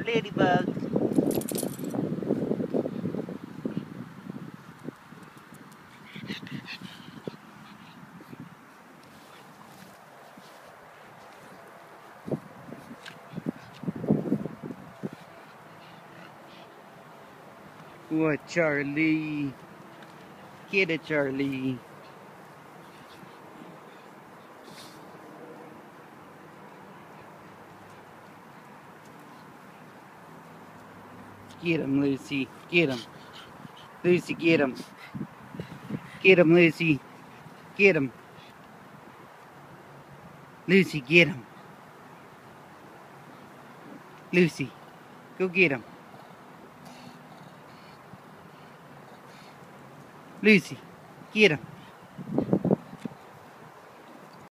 ladybug. What, Charlie? Get it, Charlie. Get him, Lucy. Get him. Lucy, get him. Get him, Lucy. Get him. Lucy, get him. Lucy, go get him. Lucy, get him.